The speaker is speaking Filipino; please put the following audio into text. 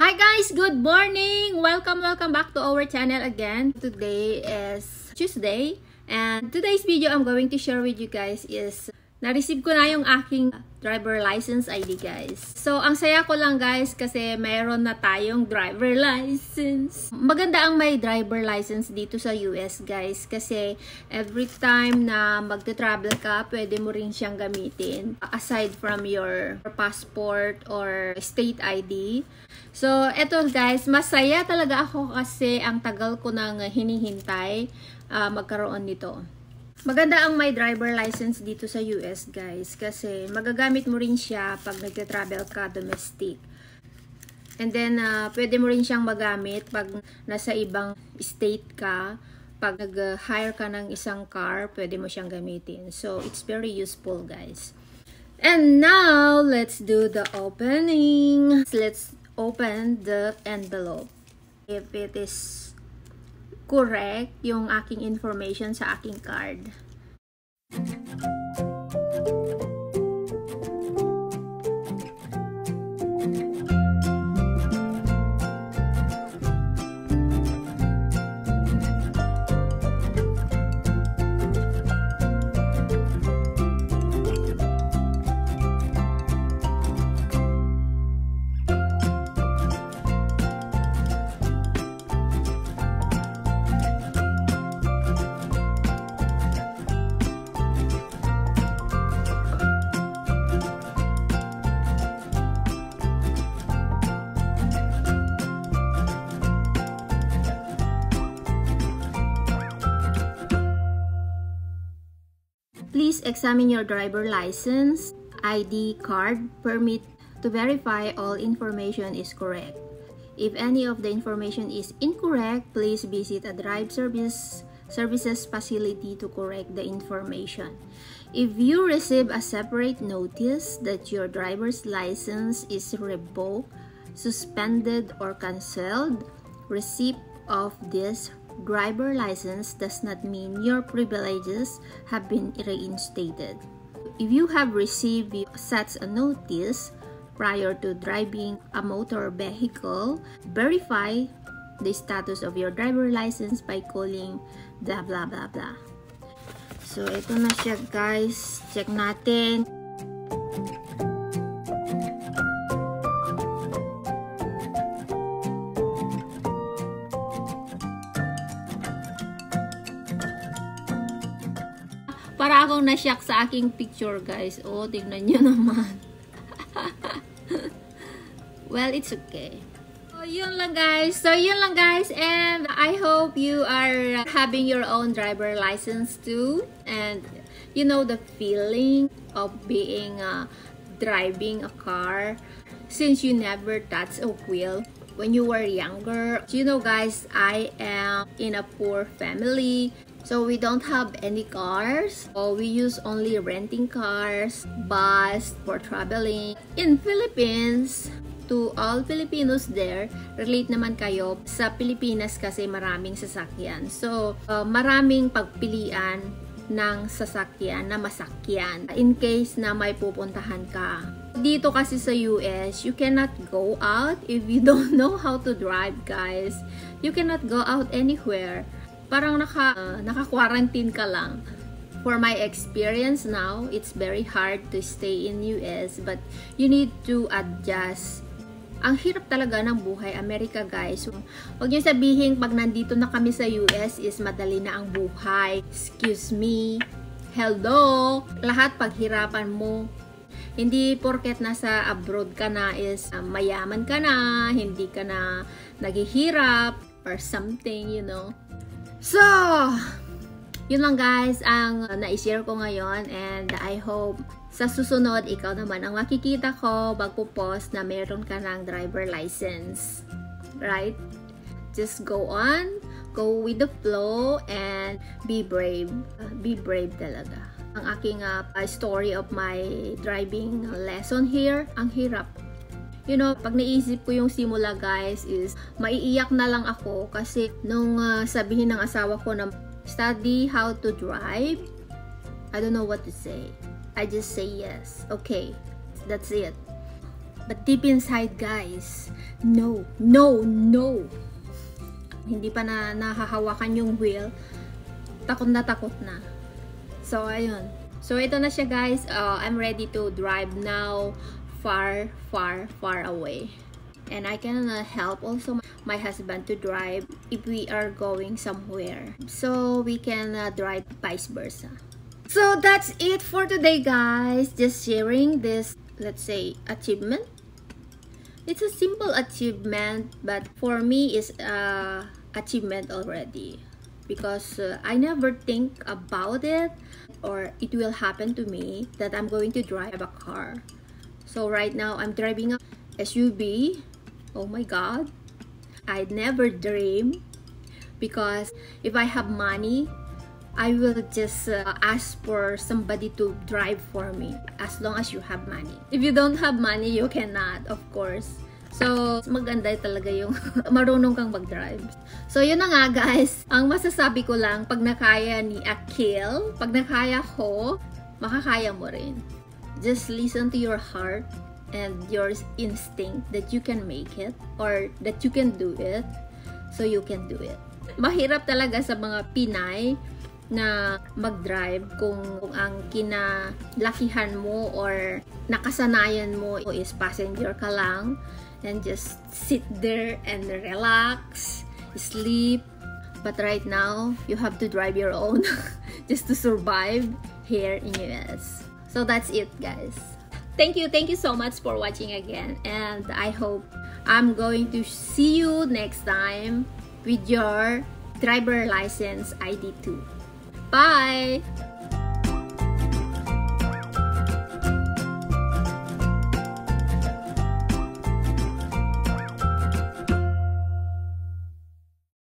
Hi guys, good morning! Welcome, welcome back to our channel again. Today is Tuesday and today's video I'm going to share with you guys is na-receive ko na yung aking driver license ID guys. So, ang saya ko lang guys kasi mayroon na tayong driver license. Maganda ang may driver license dito sa US guys kasi every time na magte-travel ka, pwede mo rin siyang gamitin aside from your passport or state ID. So, eto guys, masaya talaga ako kasi ang tagal ko nang hinihintay uh, magkaroon nito. Maganda ang may driver license dito sa US guys kasi magagamit mo rin siya pag nagte-travel ka domestic. And then, uh, pwede mo rin siyang magamit pag nasa ibang state ka. Pag nag-hire ka ng isang car, pwede mo siyang gamitin. So, it's very useful guys. And now, let's do the opening. Let's open the envelope. If it is correct, yung aking information sa aking card. Please examine your driver license, ID card, permit to verify all information is correct. If any of the information is incorrect, please visit a drive service services facility to correct the information. If you receive a separate notice that your driver's license is revoked, suspended, or canceled, receipt of this driver license does not mean your privileges have been reinstated. If you have received such a notice prior to driving a motor vehicle, verify the status of your driver license by calling blah blah blah blah. So, ito na siya guys. Check natin. Para akong nasyak sa aking picture, guys. Oh, tingnan nyo naman. well, it's okay. So, yun lang guys. So, yun lang guys. And I hope you are having your own driver license too. And you know the feeling of being uh, driving a car since you never touch a wheel when you were younger. You know guys, I am in a poor family. So we don't have any cars. So we use only renting cars, bus for traveling. In Philippines, to all Filipinos there, relate naman kayo. Sa Pilipinas kasi maraming sasakyan. So, uh, maraming pagpilian ng sasakyan na masakyan in case na may pupuntahan ka. Dito kasi sa US, you cannot go out if you don't know how to drive, guys. You cannot go out anywhere parang naka, uh, naka-quarantine ka lang. For my experience now, it's very hard to stay in US but you need to adjust. Ang hirap talaga ng buhay Amerika guys. Huwag niyo sabihin pag nandito na kami sa US is madali na ang buhay. Excuse me. Hello. Lahat paghirapan mo. Hindi porket nasa abroad ka na is uh, mayaman ka na, hindi ka na naghihirap or something, you know. So, yun lang guys ang na-share ko ngayon and I hope sa susunod ikaw naman ang makikita ko magpo-post na meron ka ng driver license. Right? Just go on, go with the flow and be brave. be brave talaga. Ang aking uh, story of my driving lesson here, ang hirap you know, pag naisip ko yung simula guys is maiiyak na lang ako kasi nung uh, sabihin ng asawa ko na study how to drive, I don't know what to say. I just say yes. Okay. That's it. But deep inside, guys, no, no, no. Hindi pa na nahahawakan yung wheel, takot na takot na. So, ayun. So, ito na siya, guys. Uh, I'm ready to drive now far, far, far away. And I can uh, help also my husband to drive if we are going somewhere. So, we can uh, drive vice versa. So, that's it for today, guys. Just sharing this, let's say, achievement it's a simple achievement but for me is a achievement already because uh, I never think about it or it will happen to me that I'm going to drive a car so right now I'm driving a SUV oh my god I never dream because if I have money I will just uh, ask for somebody to drive for me as long as you have money. If you don't have money, you cannot, of course. So, maganda talaga yung marunong kang mag-drive. So, yun na nga guys. Ang masasabi ko lang, pag nakaya ni Akil, pag nakaya ko, makakaya mo rin. Just listen to your heart and your instinct that you can make it or that you can do it. So, you can do it. Mahirap talaga sa mga Pinay na mag-drive kung, kung ang kinalakihan mo or nakasanayan mo is passenger ka lang and just sit there and relax, sleep. But right now, you have to drive your own just to survive here in US. So that's it guys. Thank you, thank you so much for watching again and I hope I'm going to see you next time with your driver license ID2. Bye!